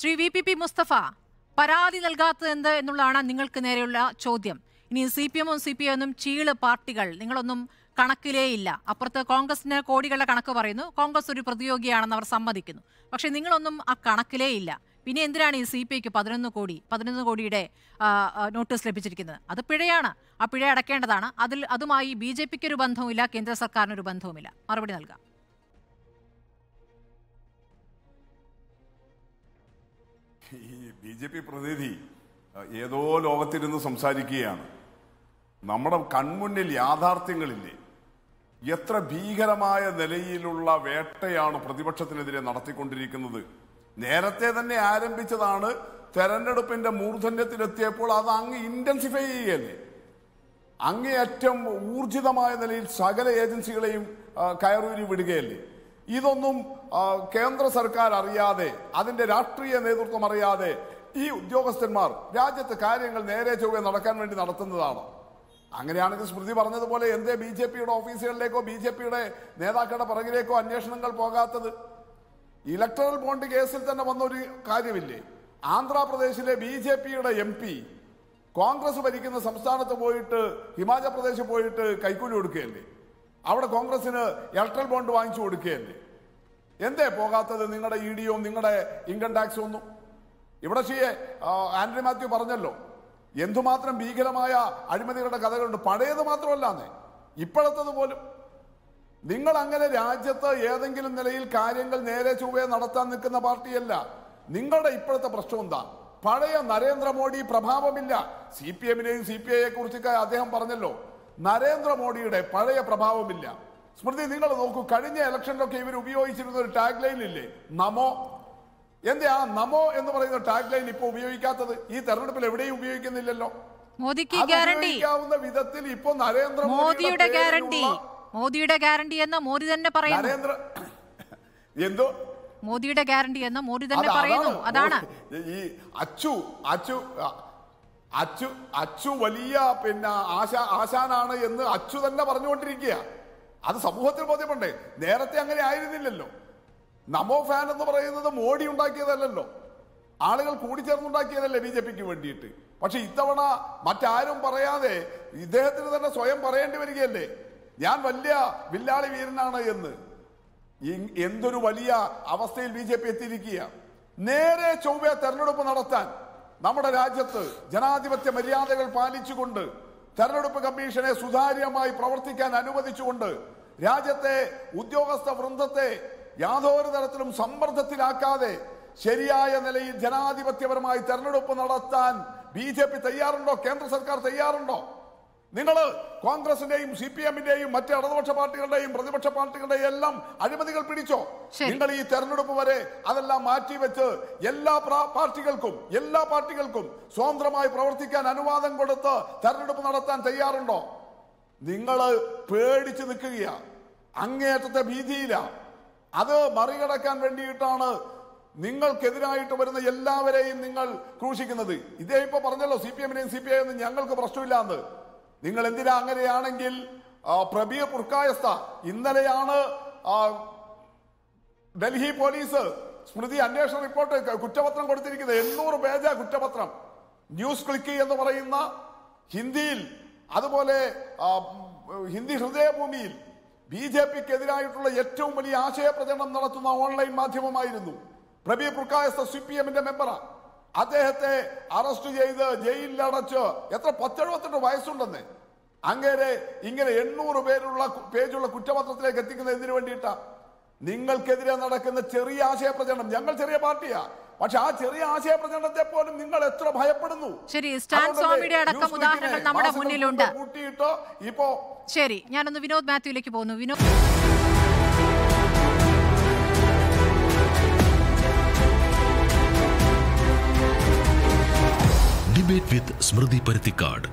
Shri V P P Mustafa പരാതി നൽകാത്തത് എന്ത് എന്നുള്ളതാണ് നിങ്ങൾക്ക് നേരെയുള്ള ചോദ്യം. ഇനി സി പി എമ്മും സി പി എമ്മും ചീൾ പാർട്ടികൾ നിങ്ങളൊന്നും കണക്കിലേയില്ല. അപ്പുറത്ത് കോൺഗ്രസിന് കോടികളുടെ കണക്ക് പറയുന്നു. കോൺഗ്രസ് ഒരു പ്രതിയോഗിയാണെന്ന് അവർ സമ്മതിക്കുന്നു. പക്ഷേ നിങ്ങളൊന്നും ആ കണക്കിലേ ഇല്ല പിന്നെ എന്തിനാണ് ഈ സി പി ഐക്ക് പതിനൊന്ന് കോടി പതിനൊന്ന് കോടിയുടെ നോട്ടീസ് ലഭിച്ചിരിക്കുന്നത്? അത് പിഴയാണ്. ആ പിഴ അടക്കേണ്ടതാണ്. അതിൽ അതുമായി ബി ജെ പിക്ക് ഒരു ബന്ധവുമില്ല കേന്ദ്ര സർക്കാരിന് ഒരു ബന്ധവുമില്ല. മറുപടി നൽകാം. ഈ ബി ജെ പി പ്രതിനിധി ഏതോ ലോകത്തിരുന്ന് സംസാരിക്കുകയാണ്. നമ്മുടെ കൺമുന്നിൽ യാഥാർത്ഥ്യങ്ങളില്ലേ? എത്ര ഭീകരമായ നിലയിലുള്ള വേട്ടയാണ് പ്രതിപക്ഷത്തിനെതിരെ നടത്തിക്കൊണ്ടിരിക്കുന്നത്. നേരത്തെ തന്നെ ആരംഭിച്ചതാണ് തെരഞ്ഞെടുപ്പിന്റെ മൂർധന്യത്തിലെത്തിയപ്പോൾ അത് അങ്ങ് ഇന്റൻസിഫൈ ചെയ്യല്ലേ അങ്ങേയറ്റം ഊർജിതമായ നിലയിൽ സകല ഏജൻസികളെയും കയറൂരി വിടുകയല്ലേ? ഇതൊന്നും കേന്ദ്ര സർക്കാർ അറിയാതെ അതിന്റെ രാഷ്ട്രീയ നേതൃത്വം അറിയാതെ ഈ ഉദ്യോഗസ്ഥന്മാർ രാജ്യത്ത് കാര്യങ്ങൾ നേരെ ചൊവ്വെ നടക്കാൻ വേണ്ടി നടത്തുന്നതാണ്. അങ്ങനെയാണെങ്കിൽ സ്മൃതി പറഞ്ഞതുപോലെ എന്തേ ബി ജെ പിയുടെ ഓഫീസുകളിലേക്കോ ബി ജെ പിയുടെ നേതാക്കളുടെ പിറകിലേക്കോ അന്വേഷണങ്ങൾ പോകാത്തത്? ഇലക്ട്രൽ ബോണ്ട് കേസിൽ തന്നെ വന്നൊരു കാര്യമില്ലേ? ആന്ധ്രാപ്രദേശിലെ ബി ജെ പിയുടെ എം പി കോൺഗ്രസ് ഭരിക്കുന്ന സംസ്ഥാനത്ത് പോയിട്ട് ഹിമാചൽ പ്രദേശ് പോയിട്ട് കൈക്കൂലി കൊടുക്കുകയല്ലേ? അവിടെ കോൺഗ്രസിന് ഇലക്ട്രൽ ബോണ്ട് വാങ്ങിച്ചു കൊടുക്കുകയല്ലേ? എന്തേ പോകാത്തത്? നിങ്ങളുടെ ഇ ഡിയോ നിങ്ങളുടെ ഇൻകം ടാക്സും ഒന്നും. ഇവിടെ ഷിയെ ആന്റണി മാത്യു പറഞ്ഞല്ലോ എന്തുമാത്രം ഭീകരമായ അഴിമതികളുടെ കഥകളുണ്ട്. പഴയത് മാത്രമല്ലാന്നേ ഇപ്പോഴത്തത് പോലും. നിങ്ങൾ അങ്ങനെ രാജ്യത്ത് ഏതെങ്കിലും നിലയിൽ കാര്യങ്ങൾ നേരെ ചൊവ്വേ നടത്താൻ നിൽക്കുന്ന പാർട്ടിയല്ല. നിങ്ങളുടെ ഇപ്പോഴത്തെ പ്രശ്നം എന്താ? പഴയ നരേന്ദ്രമോദി പ്രഭാവമില്ല. സി പി എമ്മിനെയും സി പി ഐയെ കുറിച്ചൊക്കെ അദ്ദേഹം പറഞ്ഞല്ലോ. നരേന്ദ്രമോദിയുടെ പഴയ പ്രഭാവമില്ല. സ്മൃതി നിങ്ങൾ നോക്കൂ കഴിഞ്ഞ ഇലക്ഷനിലൊക്കെ ഇവർ ഉപയോഗിച്ചിരുന്ന ഒരു ടാഗ് ലൈൻ ഇല്ലേ? നമോ. എന്തേ ആ നമോ എന്ന് പറയുന്ന ടാഗ് ലൈൻ ഇപ്പൊ ഉപയോഗിക്കാത്തത്? ഈ തെരഞ്ഞെടുപ്പിൽ എവിടെയും ഉപയോഗിക്കുന്നില്ലല്ലോ. മോദിക്ക് ഗ്യാരണ്ടി വിധത്തിൽ ഇപ്പൊ നരേന്ദ്രമോദിയുടെ മോദിയുടെ ഗ്യാരണ്ടി മോദിയുടെ ഗ്യാരണ്ടി എന്ന് മോദി തന്നെ പറയുന്നു. നരേന്ദ്ര എന്തോ? മോദിയുടെ ഗ്യാരണ്ടി എന്ന് മോദി തന്നെ പറയുന്നു. അതാണ്. ഈ അച്ചു അച്ചു അച്ചു അച്ചു വലിയ പിന്നെ ആശ ആശാനാണ് എന്ന് അച്ചു തന്നെ പറഞ്ഞുകൊണ്ടിരിക്കുക. അത് സമൂഹത്തിൽ ബോധ്യമുണ്ടേ. നേരത്തെ അങ്ങനെ ആയിരുന്നില്ലല്ലോ. നമോ ഫാൻ എന്ന് പറയുന്നത് മോഡി ഉണ്ടാക്കിയതല്ലല്ലോ. ആളുകൾ കൂടിച്ചേർന്നുണ്ടാക്കിയതല്ലേ ബി ജെ പിക്ക് വേണ്ടിയിട്ട്. പക്ഷെ ഇത്തവണ മറ്റാരും പറയാതെ ഇദ്ദേഹത്തിന് തന്നെ സ്വയം പറയേണ്ടി വരികയല്ലേ. ഞാൻ വലിയ വില്ലാളി വീരനാണ് എന്ന്. എന്തൊരു വലിയ അവസ്ഥയിൽ ബി ജെ പി എത്തിയിരിക്കുക നേരെ ചൊവ്വ തെരഞ്ഞെടുപ്പ് നടത്താൻ. നമ്മുടെ രാജ്യത്ത് ജനാധിപത്യ മര്യാദകൾ പാലിച്ചുകൊണ്ട് തെരഞ്ഞെടുപ്പ് കമ്മീഷനെ സുതാര്യമായി പ്രവർത്തിക്കാൻ അനുവദിച്ചുകൊണ്ട് രാജ്യത്തെ ഉദ്യോഗസ്ഥ വൃന്ദത്തെ യാതൊരു തരത്തിലും സമ്മർദ്ദത്തിലാക്കാതെ ശരിയായ നിലയിൽ ജനാധിപത്യപരമായി തെരഞ്ഞെടുപ്പ് നടത്താൻ ബി ജെ പി തയ്യാറുണ്ടോ? കേന്ദ്ര സർക്കാർ തയ്യാറുണ്ടോ? നിങ്ങൾ കോൺഗ്രസിന്റെയും സി പി എമ്മിന്റെയും മറ്റ് ഇടതുപക്ഷ പാർട്ടികളുടെയും പ്രതിപക്ഷ പാർട്ടികളുടെയും എല്ലാം അഴിമതികൾ പിടിച്ചോ? നിങ്ങൾ ഈ തെരഞ്ഞെടുപ്പ് വരെ അതെല്ലാം മാറ്റിവെച്ച് എല്ലാ പാർട്ടികൾക്കും എല്ലാ പാർട്ടികൾക്കും സ്വതന്ത്രമായി പ്രവർത്തിക്കാൻ അനുവാദം കൊടുത്ത് തെരഞ്ഞെടുപ്പ് നടത്താൻ തയ്യാറുണ്ടോ? നിങ്ങൾ പേടിച്ച് നിൽക്കുകയാ. അങ്ങേയറ്റത്തെ ഭീതിയില്ല അത് മറികടക്കാൻ വേണ്ടിയിട്ടാണ് നിങ്ങൾക്കെതിരായിട്ട് വരുന്ന എല്ലാവരെയും നിങ്ങൾ ക്രൂശിക്കുന്നത്. ഇതേ ഇപ്പൊ പറഞ്ഞല്ലോ സി പി എമ്മിനെയും സി പി ഐ ഒന്നും ഞങ്ങൾക്ക് പ്രശ്നമില്ല എന്ന് നിങ്ങൾ എന്തിനാ അങ്ങനെയാണെങ്കിൽ പ്രബിയ പുർക്കായസ്ഥ ഇന്നലെയാണ് ഡൽഹി പോലീസ് സ്മൃതി അന്വേഷണ റിപ്പോർട്ട് കുറ്റപത്രം കൊടുത്തിരിക്കുന്നത്. എണ്ണൂറ് പേജ കുറ്റപത്രം. ന്യൂസ് ക്ലിക്ക് എന്ന് പറയുന്ന ഹിന്ദിയിൽ അതുപോലെ ഹിന്ദി ഹൃദയഭൂമിയിൽ ബി ജെ പിക്കെതിരായിട്ടുള്ള ഏറ്റവും വലിയ ആശയപ്രചരണം നടത്തുന്ന ഓൺലൈൻ മാധ്യമമായിരുന്നു. പ്രബി പുർക്കായസ്ഥ സി പി എമ്മിന്റെ മെമ്പറാ. അദ്ദേഹത്തെ അറസ്റ്റ് ചെയ്ത് ജയിലിൽ അടച്ച് എത്ര പത്തെഴുപത്തെട്ട് വയസ്സുണ്ടെന്ന്. അങ്ങേരെ ഇങ്ങനെ എണ്ണൂറ് പേരുള്ള പേജുള്ള കുറ്റപത്രത്തിലേക്ക് എത്തിക്കുന്നത് എന്തിനു വേണ്ടിയിട്ടാ? നിങ്ങൾക്കെതിരെ നടക്കുന്ന ചെറിയ ആശയപ്രചരണം. ഞങ്ങൾ ചെറിയ പാർട്ടിയാ. പക്ഷെ ആ ചെറിയ ആശയ പ്രചരണത്തെ പോലും നിങ്ങൾ എത്ര ഭയപ്പെടുന്നു? ശരി, സ്റ്റാൻ സ്വാമിയുടെ അടക്കം ഉദാഹരണങ്ങൾ നമ്മുടെ മുന്നിലുണ്ട്. കൂട്ടിയിട്ട് ഇപ്പോ ശരി ഞാനൊന്ന് വിനോദ് മാത്യുവിലേക്ക് പോകുന്നു. വിനോദ് സ്മൃതി പരുത്തിക്കാട്.